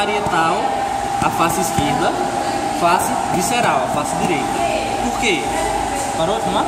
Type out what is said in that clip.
parietal, a face esquerda, face visceral, a face direita. Por quê? Parou de fumar?